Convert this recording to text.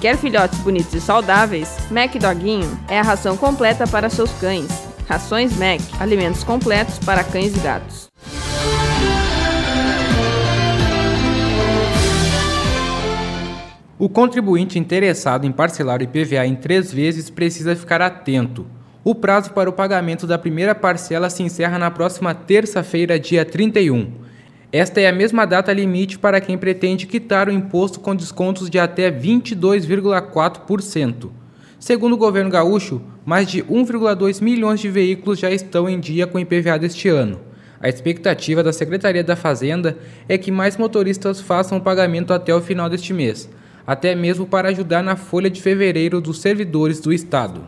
Quer filhotes bonitos e saudáveis? Mac Doguinho é a ração completa para seus cães. Rações Mac, alimentos completos para cães e gatos. O contribuinte interessado em parcelar o IPVA em três vezes precisa ficar atento. O prazo para o pagamento da primeira parcela se encerra na próxima terça-feira, dia 31. Esta é a mesma data limite para quem pretende quitar o imposto com descontos de até 22,4%. Segundo o governo gaúcho, mais de 1,2 milhões de veículos já estão em dia com IPVA deste ano. A expectativa da Secretaria da Fazenda é que mais motoristas façam o pagamento até o final deste mês até mesmo para ajudar na folha de fevereiro dos servidores do Estado.